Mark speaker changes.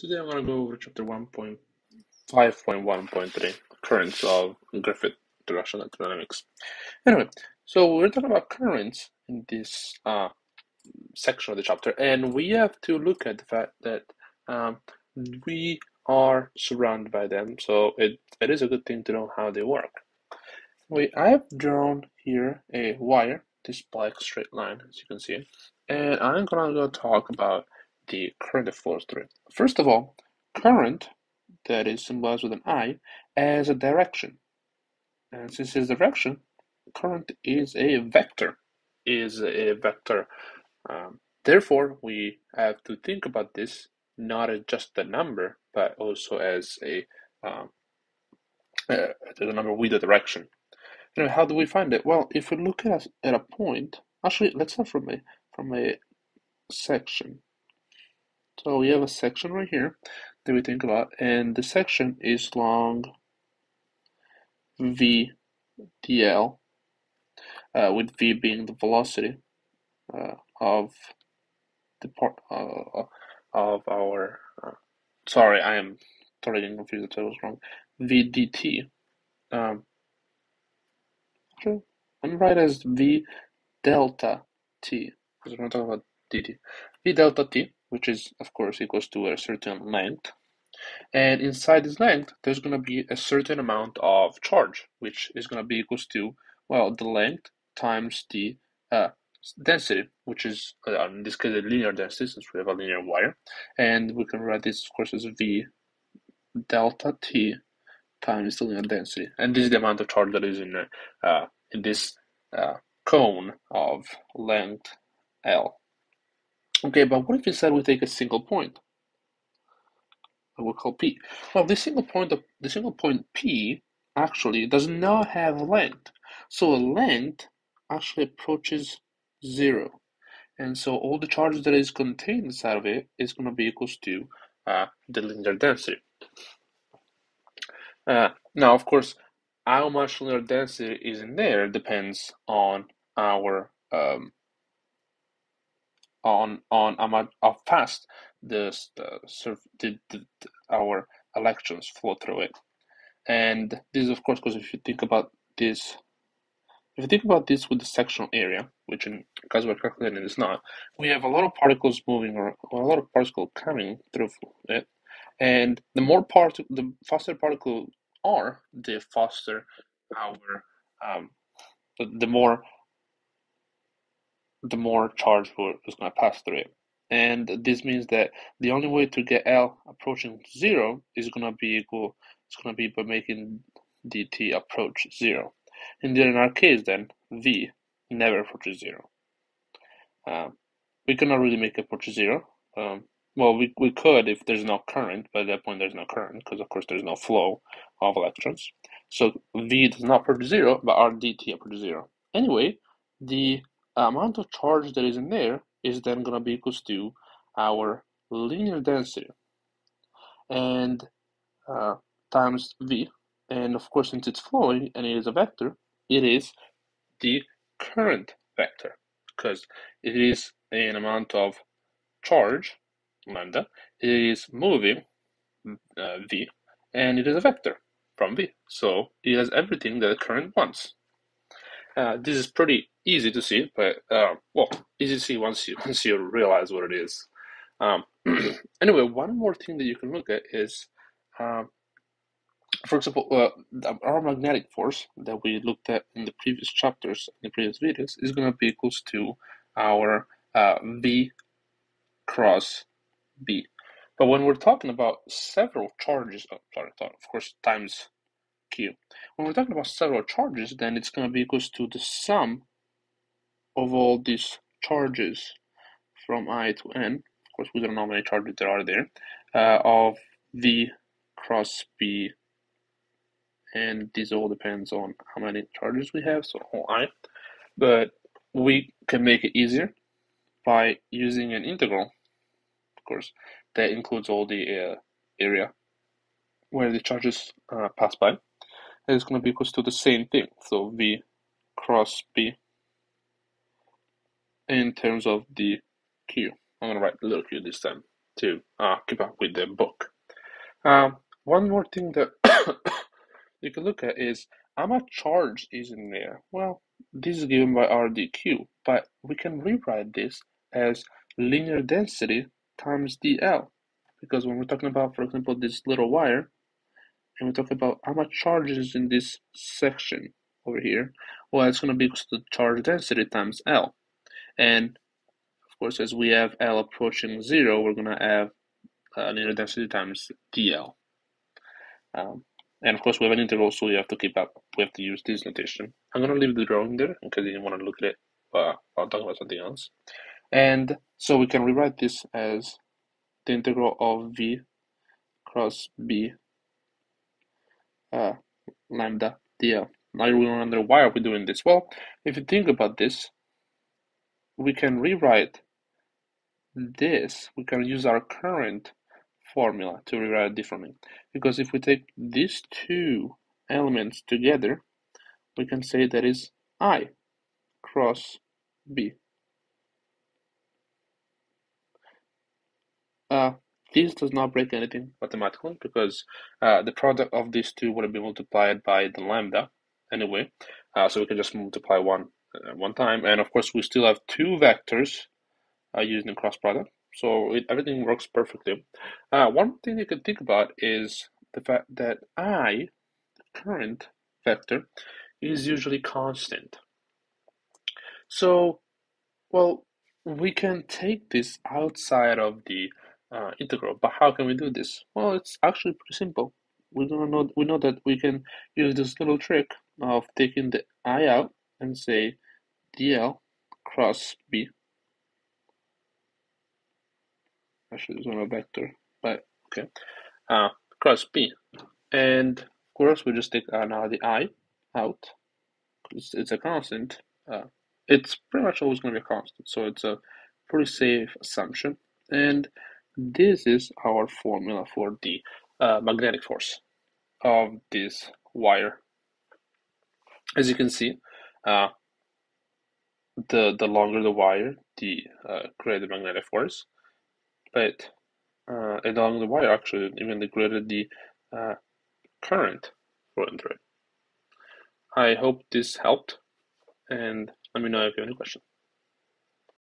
Speaker 1: Today I'm going to go over chapter 1.5.1.3, currents of Griffith directional dynamics. Anyway, so we're talking about currents in this uh, section of the chapter, and we have to look at the fact that um, we are surrounded by them, so it, it is a good thing to know how they work. We, I have drawn here a wire, this black straight line, as you can see, and I'm going to go talk about the current that flows through it. First of all, current, that is symbolized with an I, as a direction. And since it's a direction, current is a vector, is a vector. Um, therefore, we have to think about this not as just a number, but also as a um, uh, the number with a direction. You how do we find it? Well, if we look at a, at a point, actually, let's start from a from a section. So we have a section right here that we think about, and the section is long v dl, uh, with v being the velocity uh, of the part uh, of our. Uh, sorry, I am totally confused. That was wrong. v dt. Um, I'm right as v delta t because we're going to talk about dt. v delta t which is of course equals to a certain length. And inside this length, there's going to be a certain amount of charge, which is going to be equals to, well, the length times the uh, density, which is, uh, in this case, a linear density, since we have a linear wire. And we can write this, of course, as V delta T times the linear density. And this is the amount of charge that is in, uh, in this uh, cone of length L. Okay, but what if instead we take a single point? That we call P. Well, this single point of the single point P actually does not have length. So a length actually approaches zero. And so all the charge that is contained inside of it is going to be equals to uh, the linear density. Uh, now, of course, how much linear density is in there depends on our um, on on how fast the, the, the, the, our electrons flow through it. And this is of course because if you think about this, if you think about this with the sectional area, which in because we're calculating is not, we have a lot of particles moving or, a lot of particles coming through it. And the more part, the faster particles are, the faster our um, the more the more charge is going to pass through it. And this means that the only way to get L approaching zero is going to be equal, it's going to be by making dt approach zero. And then in our case, then V never approaches zero. Um, we cannot really make it approach zero. Um, well, we, we could if there's no current, but at that point there's no current because of course there's no flow of electrons. So V does not approach zero, but our dt approaches zero. Anyway, the amount of charge that is in there is then going to be equals to our linear density. And uh, times v and of course since it's flowing and it is a vector it is the current vector because it is an amount of charge lambda it is moving uh, v and it is a vector from v. So it has everything that the current wants. Uh, this is pretty easy to see, but uh, well, easy to see once you once you realize what it is. Um, anyway, one more thing that you can look at is, um, for example, uh, our magnetic force that we looked at in the previous chapters, in the previous videos, is going to be equals to our uh, V cross B. But when we're talking about several charges, oh, sorry, of course, times Q. When we're talking about several charges, then it's going to be equals to the sum of all these charges from i to n, of course we don't know how many charges there are there, uh, of v cross b, and this all depends on how many charges we have, so i, but we can make it easier by using an integral, of course, that includes all the uh, area where the charges uh, pass by, and it's going to be equals to the same thing, so v cross b in terms of the Q. I'm to write little q this time. to uh, keep up with the book. Um, one more thing that you can look at is how much charge is in there. Well, this is given by RDQ, but we can rewrite this as linear density times dl. Because when we're talking about, for example, this little wire, and we talk about how much charge is in this section over here, well, it's going to be the charge density times L. And of course, as we have L approaching zero, we're going to have uh, linear density times dl. Um, and of course, we have an integral, so we have to keep up. We have to use this notation. I'm going to leave the drawing there in case you want to look at it uh, I'll talk about something else. And so we can rewrite this as the integral of v cross b uh, lambda dl. Now you will wonder why are we doing this? Well, if you think about this, we can rewrite this. We can use our current formula to rewrite differently. Because if we take these two elements together, we can say that is I cross B. Uh, this does not break anything mathematically because uh, the product of these two would be multiplied by the lambda anyway. Uh, so we can just multiply one uh, one time. And of course, we still have two vectors uh, used in cross product. So it, everything works perfectly. Uh, one thing you can think about is the fact that I, the current vector, is usually constant. So, well, we can take this outside of the uh, integral, but how can we do this? Well, it's actually pretty simple. We know we know that we can use this little trick of taking the i out and say dl cross b Actually, there's no vector, but okay. Uh, cross B. And of course, we just take uh, now the I out. It's, it's a constant. Uh, it's pretty much always going to be a constant. So it's a pretty safe assumption. And this is our formula for the uh, magnetic force of this wire. As you can see, uh, the the longer the wire, the uh, greater the magnetic force but uh, along the wire actually even the greater the uh, current flowing through it. I hope this helped and let me know if you have any questions.